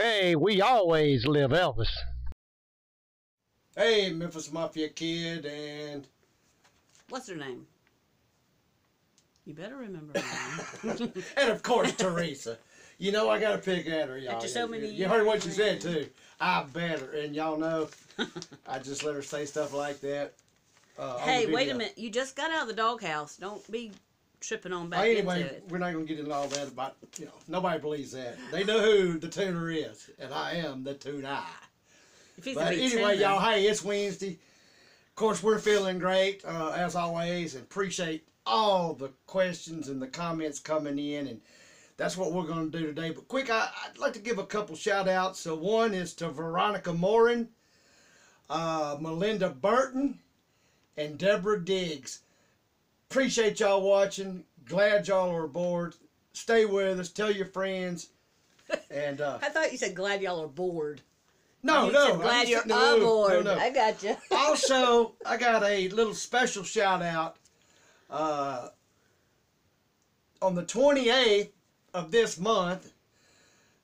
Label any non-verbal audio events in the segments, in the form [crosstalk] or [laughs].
Hey, we always live Elvis. Hey, Memphis Mafia Kid, and What's her name? You better remember her name. [laughs] and of course Teresa. You know I gotta pick at her, y'all. After so You- many you heard what she said too. I bet her, and y'all know I just let her say stuff like that. Uh, hey, wait a minute. You just got out of the doghouse. Don't be tripping on back anyway, into it. we're not gonna get into all that about you know nobody believes that. They know who the tuner is, and I am the tuner. If he's But anyway, y'all, hey, it's Wednesday. Of course, we're feeling great uh, as always, and appreciate all the questions and the comments coming in, and that's what we're going to do today. But quick, I, I'd like to give a couple shout outs. So one is to Veronica Morin, uh, Melinda Burton, and Deborah Diggs. Appreciate y'all watching. Glad y'all are aboard. Stay with us. Tell your friends. And uh, [laughs] I thought you said glad y'all are bored. no, you no, said I'm glad you're no, no, aboard. no. I got you. [laughs] also, I got a little special shout out. Uh, on the 28th of this month,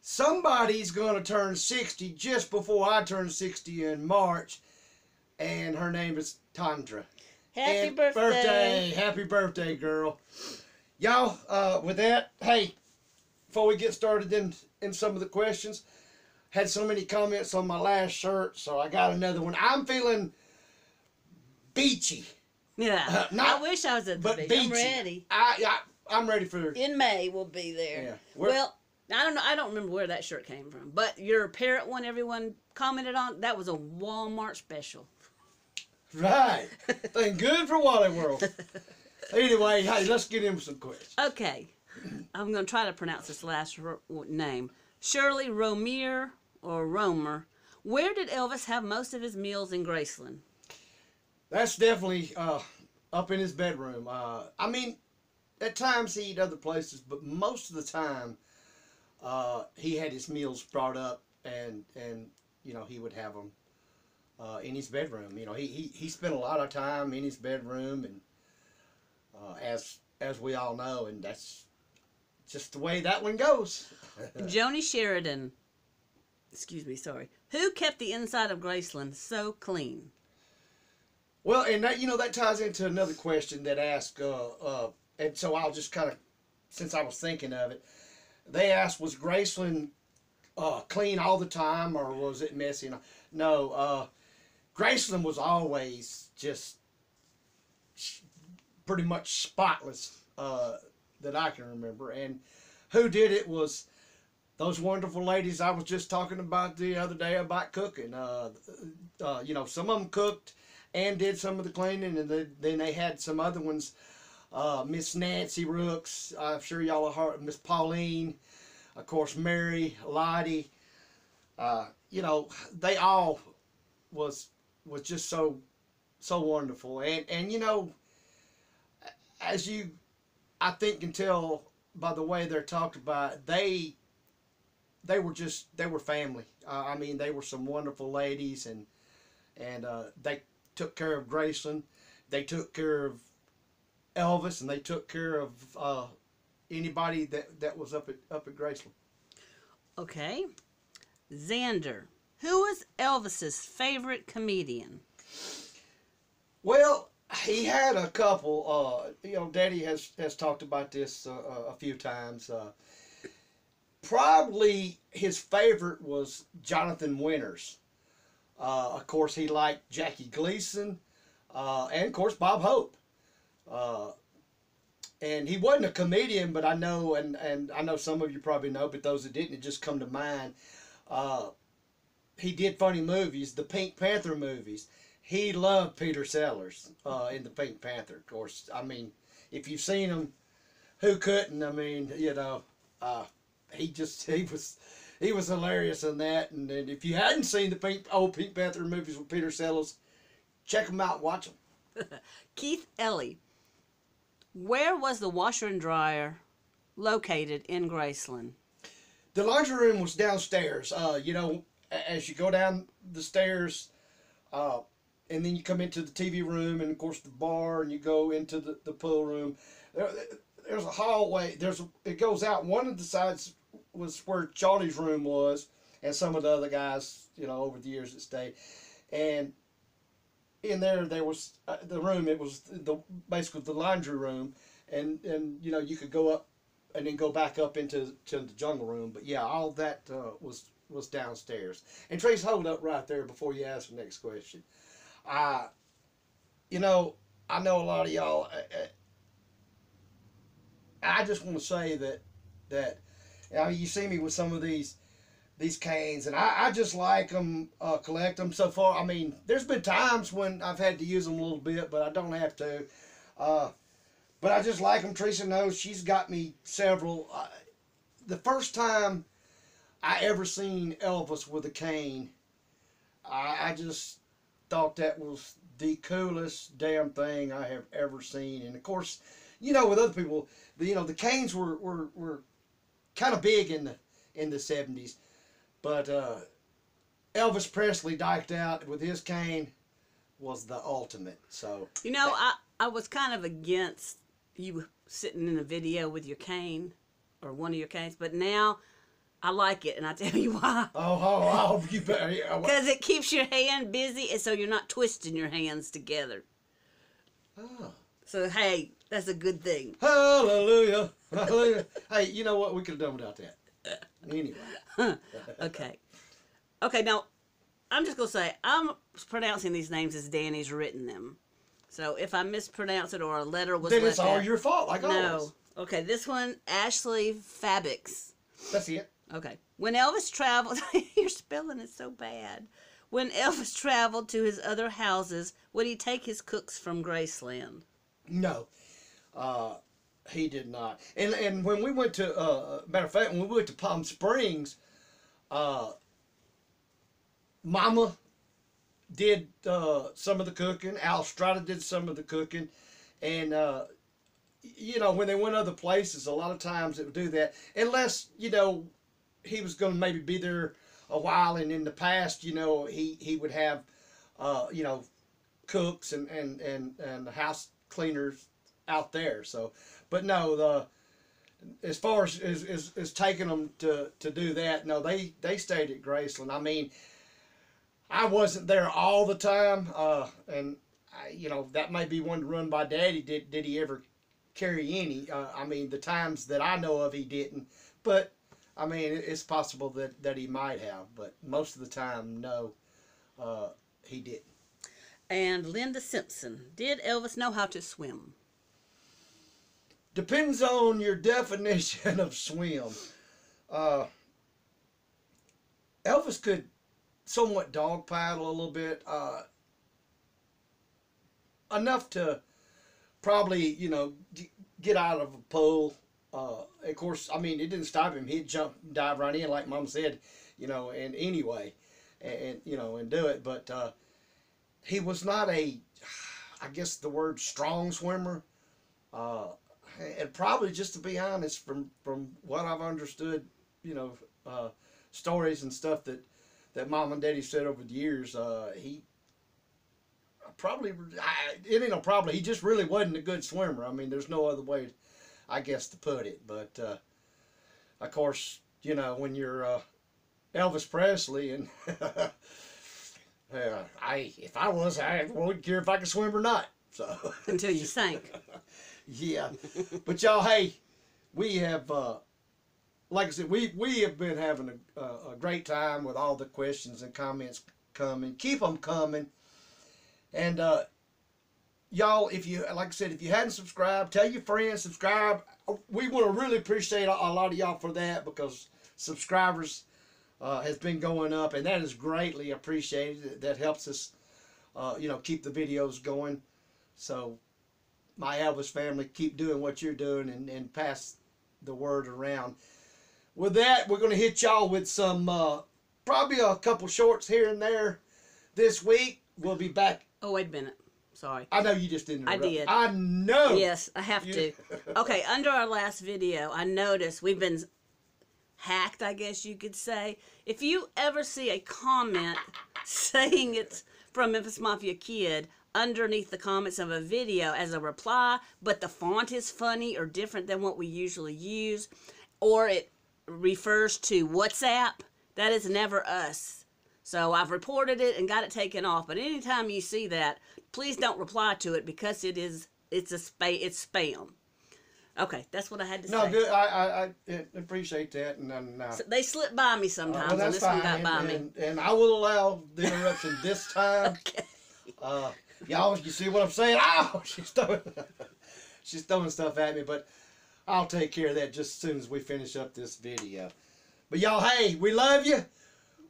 somebody's going to turn 60 just before I turn 60 in March, and her name is Tandra. Happy And birthday. Happy birthday, girl. Y'all, uh, with that, hey, before we get started in, in some of the questions, had so many comments on my last shirt, so I got another one. I'm feeling beachy, Yeah. Uh, not- I wish I was at the but beach. beachy. I'm ready. I, I, I'm ready for. In May, we'll be there. Yeah. We're- Well, I don't know. I don't remember where that shirt came from, but your parrot one, everyone commented on, that was a Walmart special. Right. Thank good for Wally World. anyway, hey, let's get into some questions. Okay, I'm going to try to pronounce this last name. Shirley Romier or Romer. Where did Elvis have most of his meals in Graceland? That's definitely uh, up in his bedroom. Uh, I mean, at times he eat other places, but most of the time uh, he had his meals brought up, and and you know he would have them uh, in his bedroom. You know, he, he he spent a lot of time in his bedroom, and uh, as as we all know, and that's just the way that one goes. [laughs] Joni Sheridan. Excuse me, sorry. Who kept the inside of Graceland so clean? Well, and that you know that ties into another question that asked, uh, uh, and so I'll just kind of, since I was thinking of it, they asked, was Graceland uh, clean all the time or was it messy? No, uh, Graceland was always just pretty much spotless uh, that I can remember, and who did it was those wonderful ladies I was just talking about the other day about cooking. Uh, uh, you know, some of them cooked and did some of the cleaning, and then they had some other ones. Uh, Miss Nancy Rooks, I'm sure y'all heard. Miss Pauline, of course, Mary, Lottie. Uh, you know, they all was was just so so wonderful, and and you know, as you, I think can tell by the way they're talked about, they they were just they were family. Uh, I mean, they were some wonderful ladies, and and uh, they took care of Graceland. They took care of Elvis, and they took care of uh, anybody that, that was up at up at Graceland. Okay. Xander. Who was Elvis's favorite comedian? Well, he had a couple. Uh, you know, Daddy has has talked about this uh, a few times. Uh, probably his favorite was Jonathan Winters. Uh, of course, he liked Jackie Gleason, uh, and of course Bob Hope. Uh, and he wasn't a comedian, but I know, and, and I know some of you probably know, but those that didn't, it just come to mind. He did funny movies, the Pink Panther movies. He loved Peter Sellers uh, in the Pink Panther. Of course, I mean, if you've seen him, who couldn't? I mean, you know, uh, he just he was he was hilarious in that. And, and if you hadn't seen the Pink old Pink Panther movies with Peter Sellers, check them out, watch them. [laughs] Keith Ellie. Where was the washer and dryer located in Graceland? The laundry room was downstairs. Uh, you know, as you go down the stairs, uh, and then you come into the TV room, and of course the bar, and you go into the, the pool room. There, there's a hallway. There's it goes out. One of the sides was where Charlie's room was, and some of the other guys, you know, over the years that stayed, and in there there was uh, the room. It was the basically the laundry room, and and you know you could go up and then go back up into to the jungle room. But yeah, all that uh, was was downstairs. And Trace, hold up right there before you ask the next question. Uh, you know, I know a lot of y'all. Uh, uh, I just want to say that that you, know, you see me with some of these these canes, and I, I just like them, uh, collect them. So far, I mean, there's been times when I've had to use them a little bit, but I don't have to. Uh, but I just like them. Teresa knows she's got me several. Uh, the first time I ever seen Elvis with a cane, I, I just thought that was the coolest damn thing I have ever seen. And of course, you know, with other people, the, you know, the canes were, were, were kind of big in the in the seventies, but uh, Elvis Presley diked out with his cane was the ultimate. So You know, I, I was kind of against you sitting in a video with your cane or one of your canes, but now I like it, and I tell [laughs] you why. oh oh oh, you better. Because it keeps your hand busy, and so you're not twisting your hands together. oh. So hey, that's a good thing. Hallelujah. Hallelujah. hey, you know what? We could have done without that. Anyway. [laughs] Okay. Okay, now I'm just gonna say I'm pronouncing these names as Danny's written them. So if I mispronounce it or a letter was Then left it's all out- your fault, like no. always. Okay, this one Ashley Fabix. That's it. Okay. When Elvis traveled, [laughs] you're spelling it so bad. When Elvis traveled to his other houses, would he take his cooks from Graceland? No. Uh, he did not. And and when we went to uh matter of fact, when we went to Palm Springs, uh Mama did uh some of the cooking. Al Strada did some of the cooking. And uh you know, when they went other places, a lot of times it would do that. Unless, you know, he was gonna maybe be there a while and in the past, you know, he, he would have uh, you know, cooks and, and, and, and house cleaners out there. So, but no, the as far as as, as, as taking them to, to do that, no, they they stayed at Graceland. I mean, I wasn't there all the time, uh, and I, you know that may be one to run by Daddy. Did did he ever carry any? Uh, I mean, the times that I know of, he didn't. But I mean, it's possible that that he might have, but most of the time, no, uh, he didn't. And Linda Simpson. Did Elvis know how to swim? depends on your [laughs] definition of swim. Uh, Elvis could somewhat dog paddle a little bit, uh, enough to probably you know get out of a pool. Uh, of course, I mean it didn't stop him. He'd jump, dive right in, like Mom said, you know, and anyway, and, and you know, and do it. But uh, he was not a, I guess the word strong swimmer. Uh, and probably just to be honest, from from what I've understood, you know, uh, stories and stuff that that mom and daddy said over the years, uh, he probably I, it ain't no probably he just really wasn't a good swimmer. I mean, there's no other way, I guess, to put it. But uh, of course, you know, when you're uh, Elvis Presley and. [laughs] Uh, I if I was I wouldn't care if I could swim or not. So [laughs] Until you sank. yeah, but y'all, hey, we have, uh, like I said, we we have been having a, a, a great time with all the questions and comments coming. Keep them coming, and uh, y'all, if you like I said, if you hadn't subscribed, tell your friends subscribe. We want to really appreciate a, a lot of y'all for that because subscribers uh, has been going up, and that is greatly appreciated. That helps us, uh, you know, keep the videos going. So my Elvis family, keep doing what you're doing and, and pass the word around. With that, we're going to hit y'all with some, uh, probably a couple shorts here and there this week. We'll be back. Oh, wait a minute. Sorry. I know you just didn't. I did. I know. Yes, I have to. Okay, [laughs] under our last video, I noticed we've been hacked, I guess you could say. If you ever see a comment saying it's from Memphis Mafia Kid underneath the comments of a video as a reply, but the font is funny or different than what we usually use, or it refers to WhatsApp, That is never us. So I've reported it and got it taken off. But anytime you see that, please don't reply to it because it is it's a spa- it's spam. Okay, that's what I had to say. No, say. good. I, I, I appreciate that, and then uh, So they slip by me sometimes, well, and this one fine, got and, by me. and, and I will allow the interruption this [laughs] time. Okay. Uh, y'all, you see what I'm saying? [laughs] Oh, She's throwing, [laughs] she's throwing stuff at me, but I'll take care of that just as soon as we finish up this video. But y'all, hey, we love you.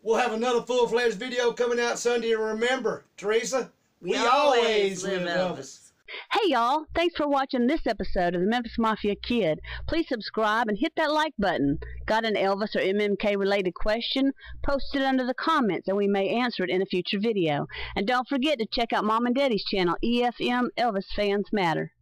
We'll have another full-fledged video coming out Sunday. And remember, Teresa, we, always, live Elvis. Hey y'all, thanks for watching this episode of the Memphis Mafia Kid. Please subscribe and hit that like button. Got an Elvis or MMK related question? Post it under the comments and we may answer it in a future video. And don't forget to check out Mom and Daddy's channel, EFM Elvis Fans Matter.